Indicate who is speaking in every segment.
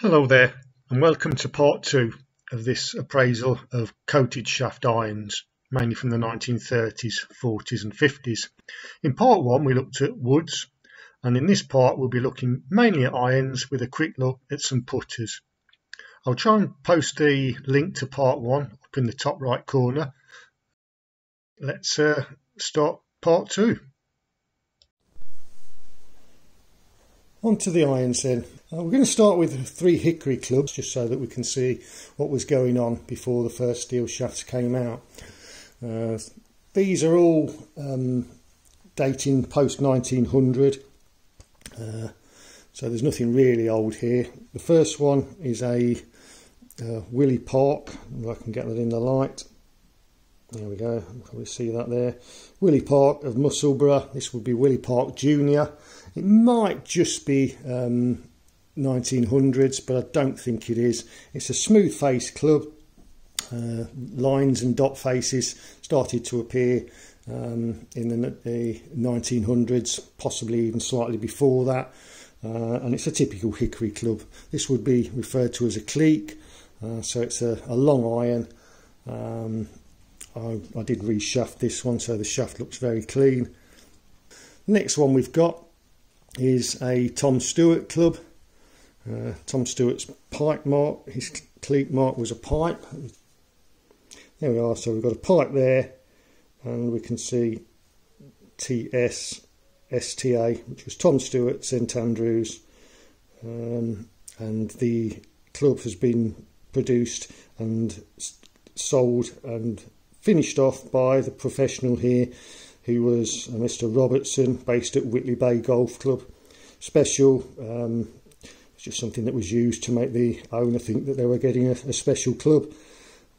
Speaker 1: Hello there and welcome to part two of this appraisal of coated shaft irons, mainly from the 1930s, 40s and 50s. In part one we looked at woods and in this part we'll be looking mainly at irons with a quick look at some putters. I'll try and post a link to part one up in the top right corner. Let's uh, start part two. On to the irons then. Uh, we're going to start with three hickory clubs just so that we can see what was going on before the first steel shafts came out. Uh, these are all um, dating post 1900 uh, so there's nothing really old here. The first one is a uh, Willie Park, if I can get that in the light. There we go, probably see that there. Willie Park of Musselburgh, this would be Willie Park Junior. It might just be um, 1900s, but I don't think it is. It's a smooth face club. Uh, lines and dot faces started to appear um, in the, the, 1900s, possibly even slightly before that. Uh, and it's a typical hickory club. This would be referred to as a cleek, uh, so it's a, a long iron. Um, I, I, did reshaft this one, so the shaft looks very clean. Next one we've got is a Tom Stewart club. Uh, Tom Stewart's pipe mark, his cleek mark was a pipe. There we are, so we've got a pipe there and we can see TS STA, which was Tom Stewart, St Andrews, um, and the club has been produced and sold and finished off by the professional here, who was Mr Robertson, based at Whitley Bay Golf Club. Special, um, it's just something that was used to make the owner think that they were getting a, a special club.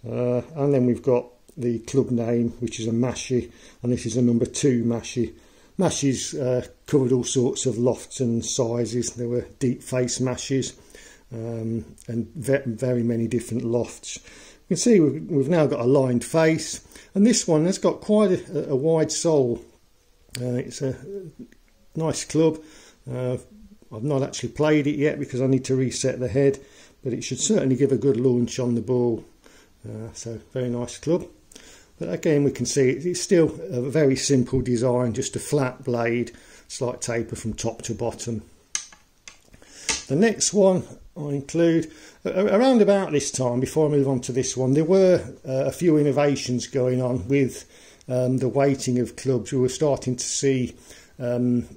Speaker 1: Uh, and then we've got the club name, which is a Mashie, and this is a number two Mashie. Mashies uh, covered all sorts of lofts and sizes. There were deep face Mashies um, and ve very many different lofts. You can see we've, we've, now got a lined face, and this one has got quite a, a wide sole. Uh, it's a nice club. Uh, I've not actually played it yet because I need to reset the head, but it should certainly give a good launch on the ball. Uh, so very nice club. But again, we can see it's still a very simple design, just a flat blade, slight taper from top to bottom. The next one I include, around about this time, before I move on to this one, there were uh, a few innovations going on with um, the weighting of clubs. We were starting to see um,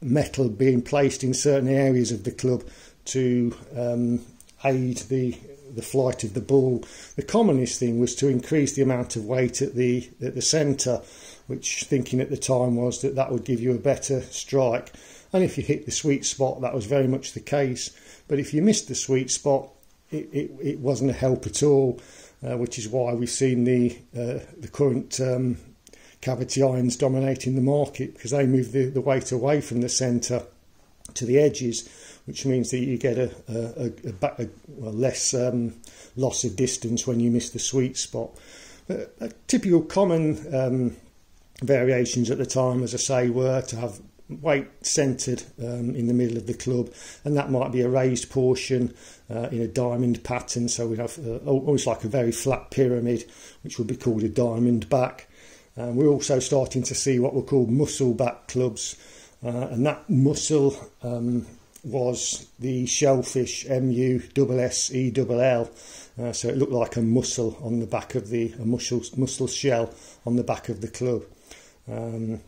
Speaker 1: metal being placed in certain areas of the club to um, aid the the flight of the ball. The commonest thing was to increase the amount of weight at the at the centre, which thinking at the time was that that would give you a better strike. And if you hit the sweet spot, that was very much the case. But if you missed the sweet spot, it, it, it wasn't a help at all, uh, which is why we've seen the uh, the current um, cavity irons dominating the market because they move the, the weight away from the centre to the edges which means that you get a, a, a, a less um, loss of distance when you miss the sweet spot. Typical common um, variations at the time, as I say, were to have weight centred um, in the middle of the club, and that might be a raised portion uh, in a diamond pattern. So we have uh, almost like a very flat pyramid, which would be called a diamond back. Um, we're also starting to see what were called muscle back clubs, uh, and that muscle um, was the shellfish MU E. Uh, so it looked like a mussel on the back of the mussel mussel shell on the back of the club. Um,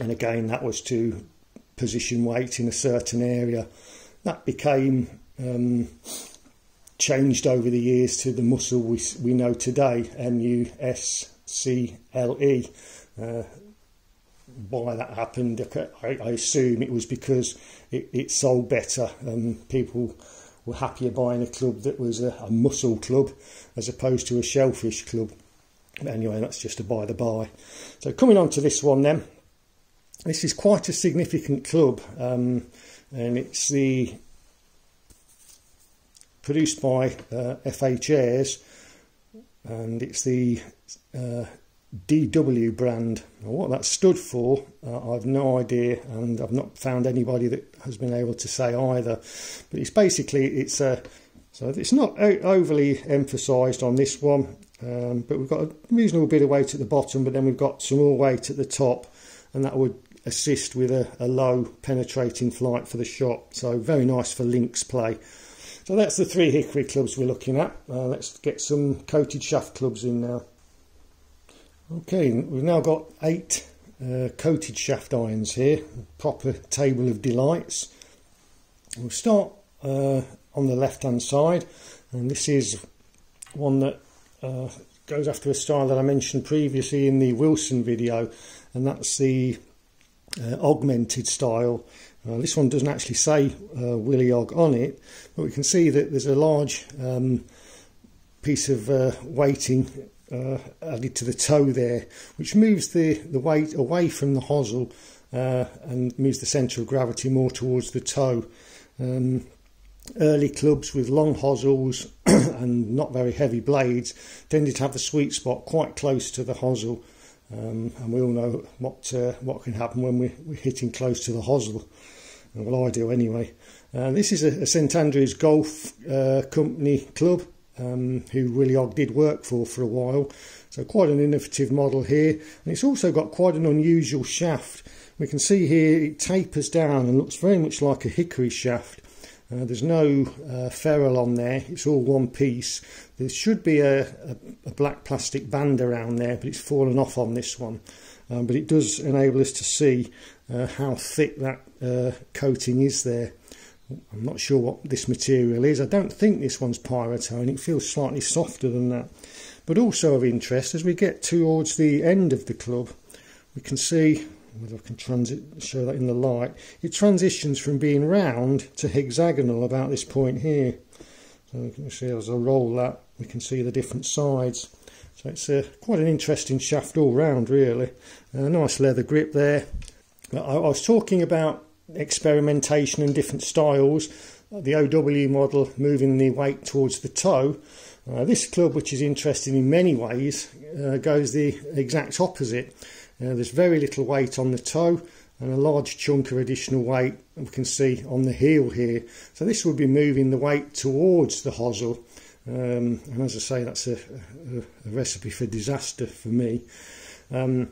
Speaker 1: and again, that was to position weight in a certain area. That became um, changed over the years to the mussel we, we know today, M U S C L E. Uh, why that happened. I, I, assume it was because it, it sold better and people were happier buying a club that was a, a muscle club as opposed to a shellfish club. But anyway, that's just a by the by. So coming on to this one then. This is quite a significant club um, and it's the produced by uh, and it's the uh, DW brand. Now, what that stood for, uh, I've no idea, and I've not found anybody that has been able to say either. But it's basically it's a so it's not overly emphasised on this one, um, but we've got a reasonable bit of weight at the bottom, but then we've got some more weight at the top, and that would assist with a, a low penetrating flight for the shot. So very nice for links play. So that's the three hickory clubs we're looking at. Uh, let's get some coated shaft clubs in now. Okay, we've now got eight uh, coated shaft irons here, proper table of delights. We'll start uh, on the left hand side, and this is one that uh, goes after a style that I mentioned previously in the Wilson video, and that's the uh, augmented style. Uh, this one doesn't actually say uh, Willie Ogg on it, but we can see that there's a large um, piece of uh, weighting uh, added to the toe there, which moves the, the weight away from the hosel uh, and moves the centre of gravity more towards the toe. Um, early clubs with long hosels and not very heavy blades tended to have the sweet spot quite close to the hosel. Um, and we all know what uh, what can happen when we're, we're hitting close to the hosel. Well, I do anyway. Uh, this is a, a St Andrews Golf uh, Company club um, who Willie Ogg did work for for a while. So quite an innovative model here. And it's also got quite an unusual shaft. We can see here it tapers down and looks very much like a hickory shaft. Uh, there's no uh, ferrule on there, it's all one piece. There should be a, a, a, black plastic band around there, but it's fallen off on this one. Um, but it does enable us to see uh, how thick that uh, coating is there. I'm not sure what this material is. I don't think this one's Pyratone. It feels slightly softer than that. But also of interest, as we get towards the end of the club, we can see, whether I can transit, show that in the light, it transitions from being round to hexagonal about this point here. So you can see as I roll that, we can see the different sides. So it's uh, quite an interesting shaft all round, really. A nice leather grip there. I, I was talking about experimentation and different styles. The OW model moving the weight towards the toe. Uh, this club, which is interesting in many ways, uh, goes the exact opposite. Uh, there's very little weight on the toe and a large chunk of additional weight we can see on the heel here. So this would be moving the weight towards the hosel. Um, and as I say, that's a, a, a, recipe for disaster for me. Um,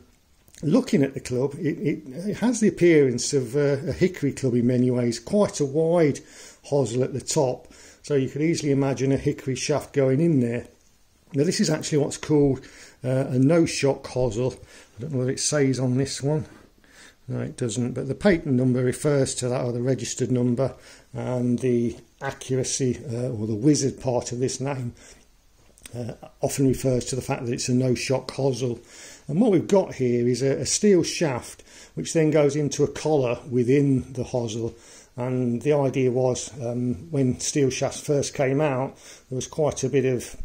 Speaker 1: looking at the club, it, it, it has the appearance of uh, a hickory club in many ways, quite a wide hosel at the top, so you could easily imagine a hickory shaft going in there. Now this is actually what's called uh, a no-shock hosel. I don't know whether it says on this one. No, it doesn't, but the patent number refers to that, or the registered number, and the accuracy, uh, or the wizard part of this name, uh, often refers to the fact that it's a no-shock hosel. And what we've got here is a, a, steel shaft which then goes into a collar within the hosel. And the idea was um, when steel shafts first came out, there was quite a bit of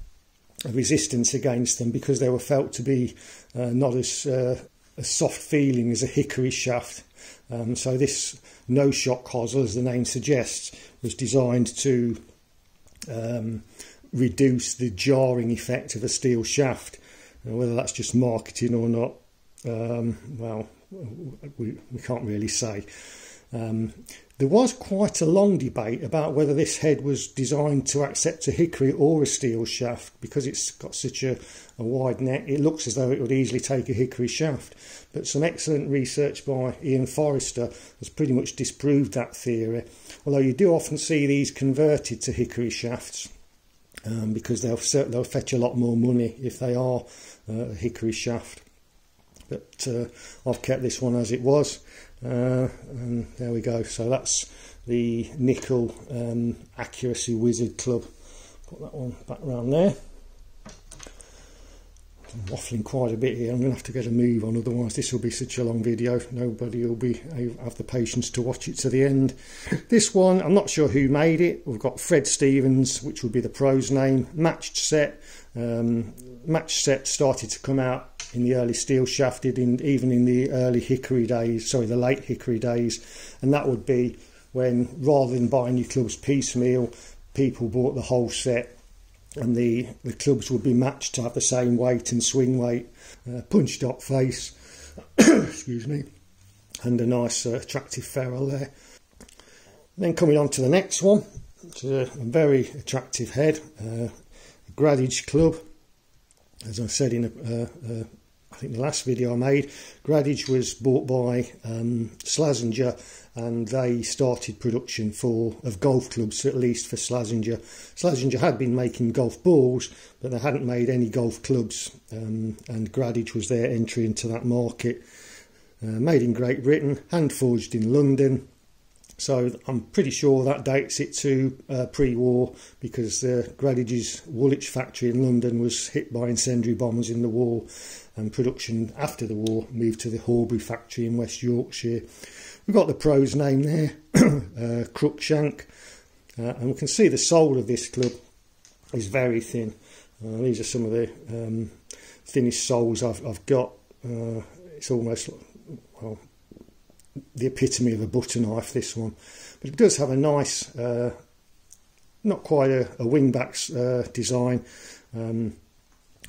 Speaker 1: resistance against them because they were felt to be uh, not as uh, a soft feeling as a hickory shaft. Um, so this no shock hosel, as the name suggests, was designed to um, reduce the jarring effect of a steel shaft whether that's just marketing or not, um, well, we, we can't really say. Um, there was quite a long debate about whether this head was designed to accept a hickory or a steel shaft because it's got such a, a wide neck. It looks as though it would easily take a hickory shaft. But some excellent research by Ian Forrester has pretty much disproved that theory. Although you do often see these converted to hickory shafts um, because they'll they'll fetch a lot more money if they are uh, a hickory shaft. But uh, I've kept this one as it was, uh, and there we go. So that's the Nicoll um, accuracy wizard club. Put that one back around there. I'm waffling quite a bit here. I'm going to have to get a move on, otherwise this will be such a long video. Nobody will be have the patience to watch it to the end. This one, I'm not sure who made it. We've got Fred Stevens, which would be the pro's name. Matched set. Um, matched sets started to come out in the early steel shafted, in even in the early hickory days. Sorry, the late hickory days, and that would be when rather than buying your clubs piecemeal, people bought the whole set and the, the clubs would be matched to have the same weight and swing weight, uh, punch dot face, excuse me, and a nice uh, attractive ferrule there. Then coming on to the next one, it's a, very attractive head, uh, Gradidge Club. As I said in a, uh, uh, I think the last video I made, Gradidge was bought by um, Slazenger and they started production for of golf clubs, at least for Slazenger. Slazenger had been making golf balls, but they hadn't made any golf clubs, um, and Gradidge was their entry into that market. Uh, made in Great Britain, hand forged in London. So I'm pretty sure that dates it to uh, pre-war because the Gradidge's Woolwich factory in London was hit by incendiary bombs in the war and production after the war moved to the Horbury factory in West Yorkshire. We've got the pro's name there, uh, uh, and we can see the sole of this club is very thin. Uh, these are some of the um, thinnest soles I've, I've got. Uh, it's almost well the epitome of a butter knife. This one, but it does have a nice, uh, not quite a, a wingback's uh, design, um,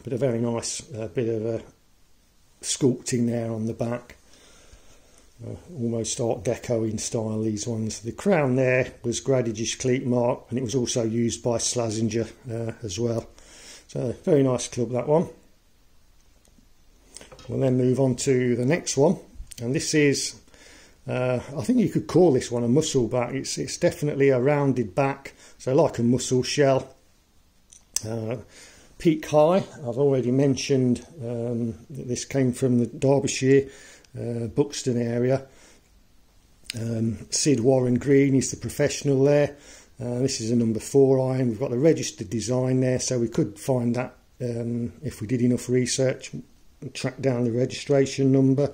Speaker 1: but a very nice bit of a sculpting there on the back. Uh, almost Art Deco in style, these ones. The crown there was Gradidge's cleek mark and it was also used by Slazenger uh, as well. So, very nice club that one. We'll then move on to the next one, and this is, uh, I think you could call this one a mussel back. It's, it's definitely a rounded back, so like a mussel shell. Uh, peak high, I've already mentioned um, that this came from the Derbyshire, uh, Buxton area. Um, Sid Warren Green is the professional there. Uh, this is a number four iron. We've got the registered design there, so we could find that um, if we did enough research and track down the registration number.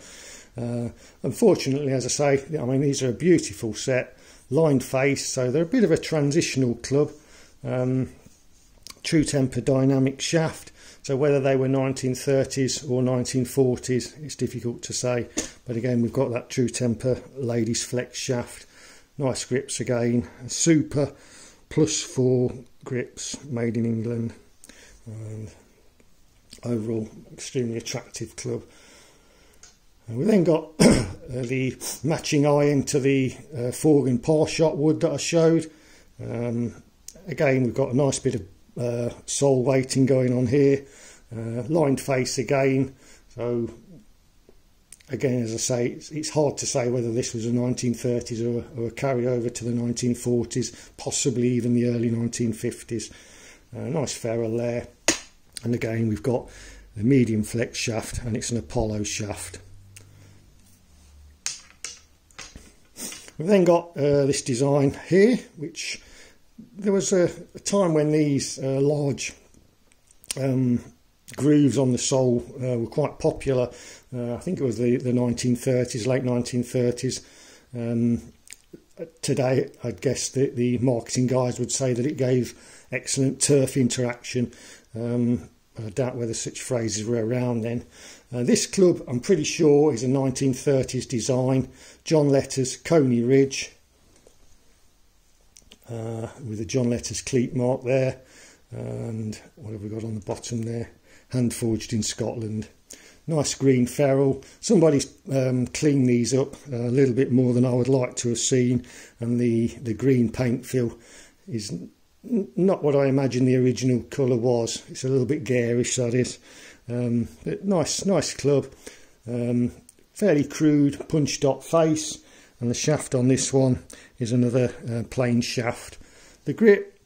Speaker 1: Uh, unfortunately, as I say, I mean, these are a beautiful set, lined face, so they're a bit of a transitional club. Um, true temper dynamic shaft. So whether they were 1930s or 1940s, it's difficult to say. But again, we've got that true temper ladies flex shaft. Nice grips again. Super plus four grips made in England. And overall, extremely attractive club. And we then got the matching iron to the uh, Forgan par shot wood that I showed. Um, again, we've got a nice bit of uh, sole weighting going on here. Uh, lined face again. So again, as I say, it's, it's, hard to say whether this was a 1930s or, or, a carryover to the 1940s, possibly even the early 1950s. Uh, nice ferrule there. And again, we've got the medium flex shaft and it's an Apollo shaft. We've then got uh, this design here, which there was a, a time when these uh, large um, grooves on the sole uh, were quite popular. Uh, I think it was the, the 1930s, late 1930s. Um, today, I'd guess that the marketing guys would say that it gave excellent turf interaction. Um, I doubt whether such phrases were around then. Uh, this club, I'm pretty sure, is a 1930s design. John Letters, Coney Ridge, uh, with the John Letters cleek mark there. And what have we got on the bottom there? Hand forged in Scotland. Nice green ferrule. Somebody's um, cleaned these up a little bit more than I would like to have seen. And the, the green paint fill is not what I imagine the original colour was. It's a little bit garish, that is. Um, but nice, nice club. Um, fairly crude punch dot face and the shaft on this one is another uh, plain shaft. The grip,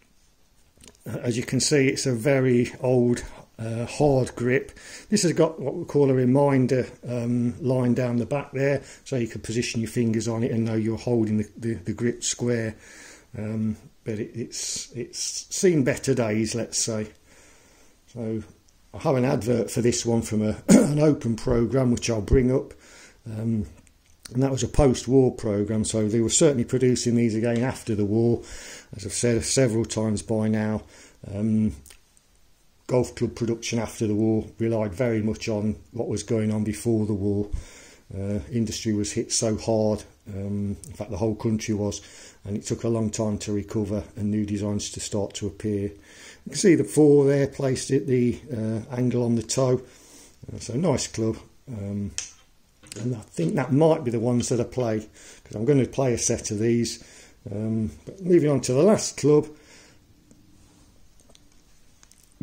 Speaker 1: as you can see, it's a very old uh, hard grip. This has got what we call a reminder um, line down the back there, so you can position your fingers on it and know you're holding the, the, the grip square. Um, but it, it's it's seen better days, let's say. So I have an advert for this one from a, an open program, which I'll bring up. Um, and that was a post-war program so they were certainly producing these again after the war as I've said several times by now um, golf club production after the war relied very much on what was going on before the war uh, industry was hit so hard. Um, in fact, the whole country was, and it took a long time to recover and new designs to start to appear. You can see the four there placed at the uh, angle on the toe. Uh, so nice club. Um, and I think that might be the ones that I play because I'm going to play a set of these. Um, but moving on to the last club,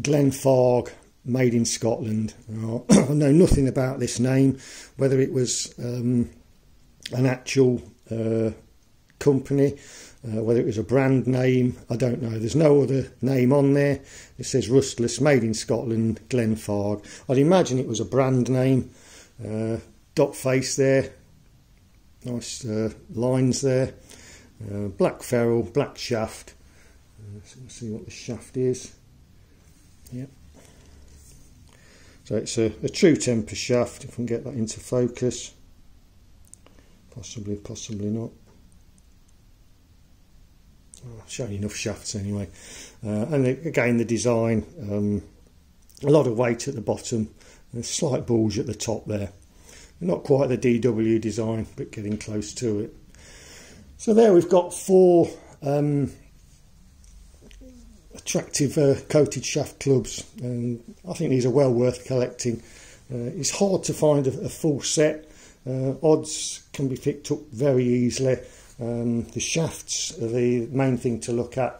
Speaker 1: Glenfarg, made in Scotland. I know nothing about this name, whether it was um, an actual uh, company, uh, whether it was a brand name, I don't know. There's no other name on there. It says Rustless, made in Scotland, Glenfarg. I'd imagine it was a brand name. Uh, dot face there, nice uh, lines there. Uh, black ferrule, black shaft. Uh, so we'll see what the shaft is. Yep. So it's a, a true temper shaft, if we can get that into focus. Possibly, possibly not. Showing enough shafts anyway. Uh, and again, the design, um, a lot of weight at the bottom, and a slight bulge at the top there. Not quite the DW design, but getting close to it. So there we've got four um, attractive uh, coated shaft clubs and I think these are well worth collecting. Uh, it's hard to find a, a full set. Uh, odds can be picked up very easily. Um, the shafts are the main thing to look at.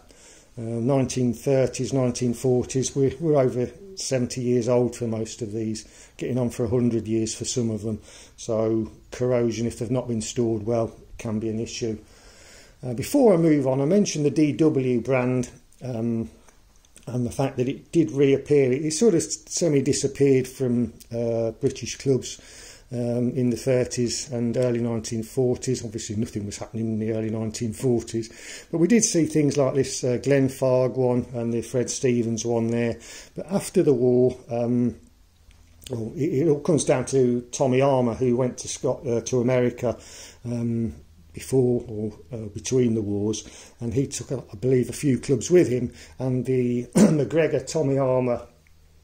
Speaker 1: 1930s, 1940s, we're, we're over 70 years old for most of these, getting on for 100 years for some of them. So corrosion, if they've not been stored well, can be an issue. Uh, before I move on, I mentioned the DW brand um, and the fact that it did reappear. It, sort of semi-disappeared from uh, British clubs um, in the 30s and early 1940s. Obviously, nothing was happening in the early 1940s, but we did see things like this uh, Glenfarg one and the Fred Stevens one there. But after the war, um, well, it, it, all comes down to Tommy Armour, who went to Scot uh, to America um, before or uh, between the wars, and he took, I believe, a few clubs with him, and the MacGregor Tommy Armour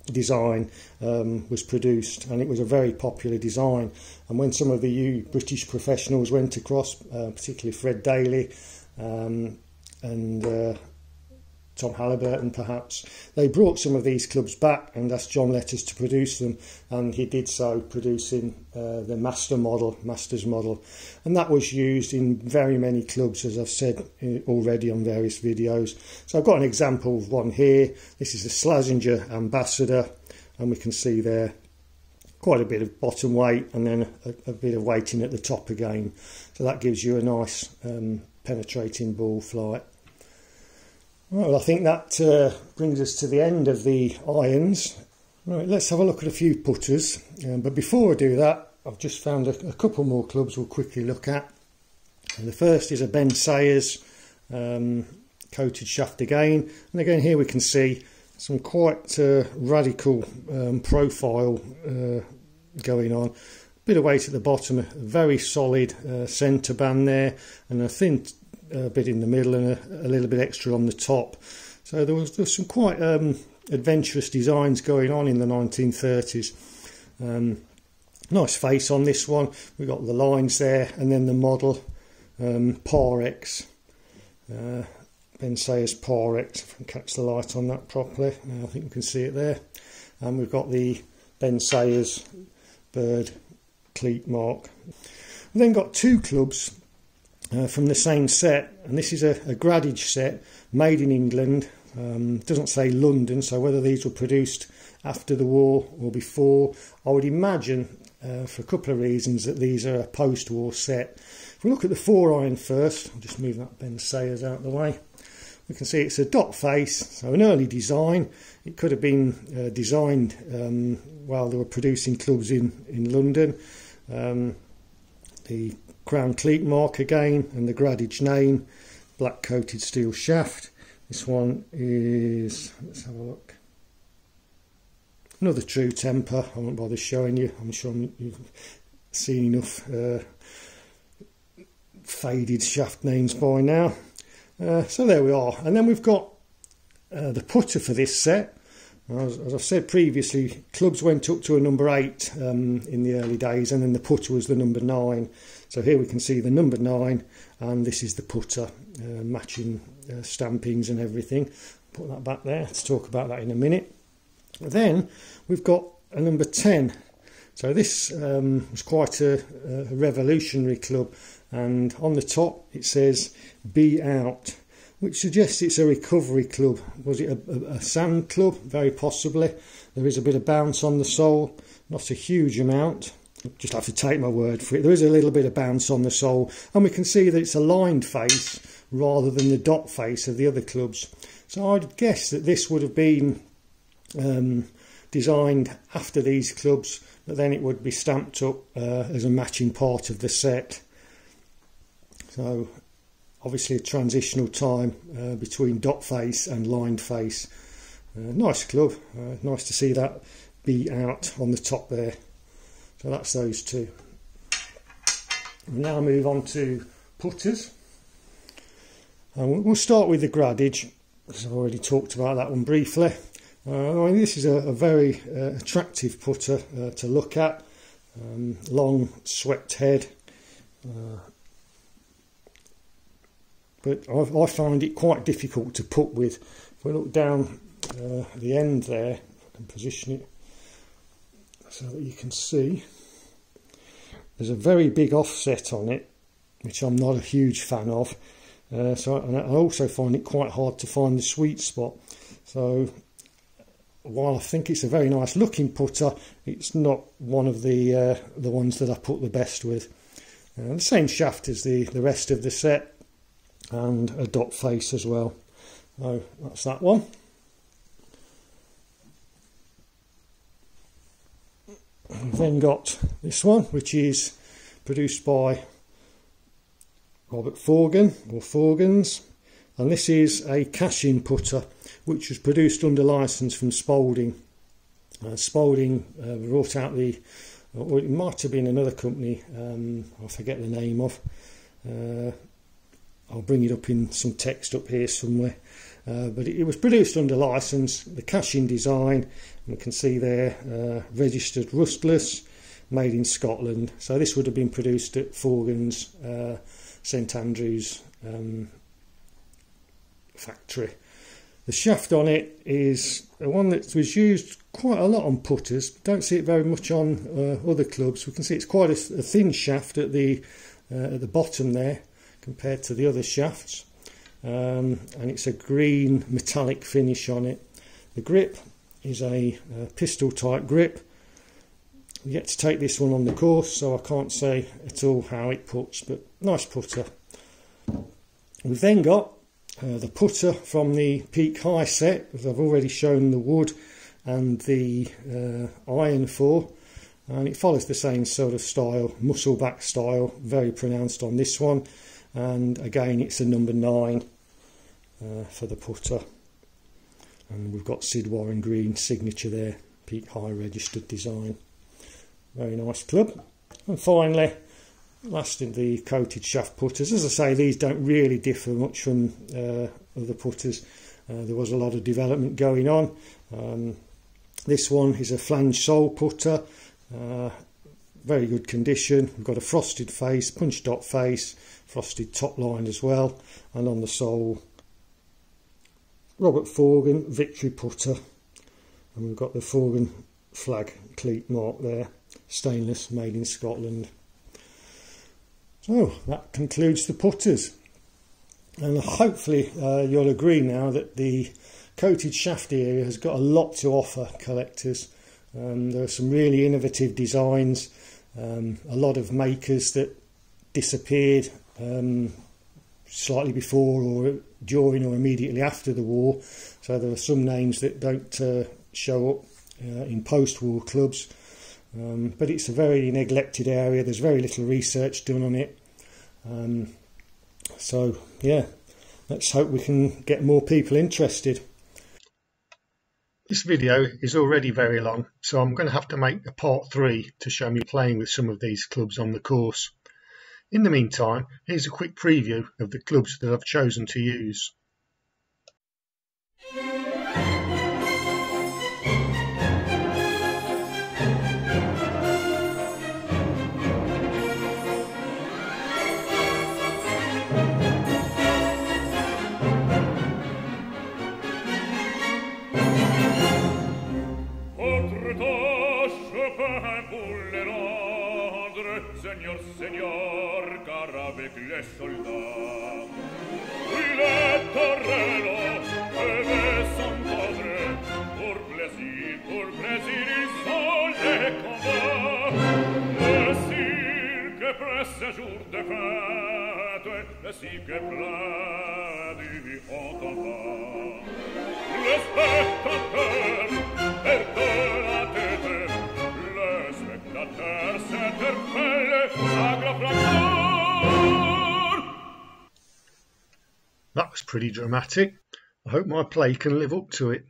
Speaker 1: design um, was produced, and it was a very popular design. And when some of the British professionals went across, uh, particularly Fred Daly um, and uh, Tom Haliburton perhaps, they brought some of these clubs back and asked John Letters to produce them and he did so producing uh, the Master model, Masters model and that was used in very many clubs as I've said uh, already on various videos. So I've got an example of one here, this is the Slazenger Ambassador and we can see there quite a bit of bottom weight and then a, a bit of weighting at the top again so that gives you a nice um, penetrating ball flight. Well, I think that uh, brings us to the end of the irons. Right, let's have a look at a few putters. Um, but before I do that, I've just found a, a, couple more clubs we'll quickly look at. And the first is a Ben Sayers um, coated shaft again. And again, here we can see some quite uh, radical um, profile uh, going on. A bit of weight at the bottom, a very solid uh, centre band there, and a thin a bit in the middle and a, a, little bit extra on the top. So there was, there was some quite um, adventurous designs going on in the 1930s. Um, nice face on this one. We've got the lines there and then the model um, Parex. Uh, Ben Sayers Parex, if I can catch the light on that properly. I think you can see it there. And we've got the Ben Sayers bird cleek mark. We've then got two clubs uh, from the same set, and this is a, a Gradidge set made in England. Um, doesn't say London, so whether these were produced after the war or before, I would imagine uh, for a couple of reasons that these are a post-war set. If we look at the four iron first, I'll just move that Ben Sayers out of the way. We can see it's a dot face, so an early design. It could have been uh, designed um, while they were producing clubs in, in London. Um, the crown cleek mark again and the Gradidge name, black coated steel shaft. This one is, let's have a look. Another true temper, I won't bother showing you, I'm sure you've seen enough uh, faded shaft names by now. Uh, so there we are, and then we've got uh, the putter for this set. As, I've said previously, clubs went up to a number eight um, in the early days, and then the putter was the number nine. So here we can see the number nine, and this is the putter, uh, matching uh, stampings and everything. Put that back there. Let's talk about that in a minute. Then we've got a number 10. So this um, was quite a, a revolutionary club, and on the top it says "Be Out." Which suggests it's a recovery club. Was it a, a, a, sand club? Very possibly. There is a bit of bounce on the sole, not a huge amount. Just have to take my word for it. There is a little bit of bounce on the sole, and we can see that it's a lined face rather than the dot face of the other clubs. So I'd guess that this would have been um, designed after these clubs, but then it would be stamped up uh, as a matching part of the set. So obviously a transitional time uh, between dot face and lined face. Uh, nice club, uh, nice to see that be out on the top there. So that's those two. We'll now move on to putters. And we'll start with the Gradidge, because I've already talked about that one briefly. Uh, I mean, this is a, a very uh, attractive putter uh, to look at. Um, long swept head, uh, but I've, I find it quite difficult to put with. If we look down uh, the end there, I can position it so that you can see. There's a very big offset on it, which I'm not a huge fan of. Uh, so and I also find it quite hard to find the sweet spot. So while I think it's a very nice looking putter, it's not one of the uh, the ones that I put the best with. Uh, the same shaft as the, the rest of the set and a dot face as well. So that's that one. Then got this one, which is produced by Robert Forgan or Forgans, and this is a cash-in putter which was produced under license from Spalding. Uh, Spalding uh, brought out the, or it might have been another company, um, I forget the name of. Uh, I'll bring it up in some text up here somewhere. Uh, but it, it, was produced under license, the cash-in design, we can see there, uh, registered rustless, made in Scotland. So this would have been produced at Forgan's uh, St Andrews um, factory. The shaft on it is one that was used quite a lot on putters. Don't see it very much on uh, other clubs. We can see it's quite a, a thin shaft at the uh, at the bottom there compared to the other shafts um, and it's a green metallic finish on it. The grip is a, a pistol type grip. We yet to take this one on the course so I can't say at all how it puts but nice putter. We've then got uh, the putter from the Peak High set as I've already shown the wood and the uh, iron for and it follows the same sort of style, muscle back style, very pronounced on this one and again it's a number 9 uh, for the putter. And we've got Sid Warren Green signature there Peak High registered design. Very nice club. And finally last in the coated shaft putters. As I say these don't really differ much from uh, other putters. Uh, there was a lot of development going on. Um, this one is a flange sole putter uh, very good condition. We've got a frosted face punch dot face frosted top line as well and on the sole Robert Forgan victory putter. And we've got the Forgan flag cleek mark there stainless made in Scotland. So that concludes the putters. And hopefully uh, you'll agree now that the coated shaft area has got a lot to offer collectors. Um, there are some really innovative designs um, a lot of makers that disappeared um, slightly before or during or immediately after the war. So there are some names that don't uh, show up uh, in post-war clubs. Um, but it's a very neglected area. There's very little research done on it. Um, so yeah, let's hope we can get more people interested. This video is already very long, so I'm going to have to make a part three to show me playing with some of these clubs on the course. In the meantime, here's a quick preview of the clubs that I've chosen to use.
Speaker 2: signor, carabec le soldat. y le torrelo, beve son padre, pour por pour plaisir, il sole combat. Le cirque presse jour de fête, le cirque plat du haut en bas. Le spectateur
Speaker 1: That was pretty dramatic. I hope my play can live up to it.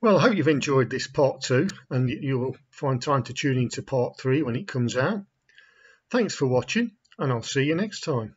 Speaker 1: Well, I hope you've enjoyed this part two and you'll find time to tune into part three when it comes out. Thanks for watching and I'll see you next time.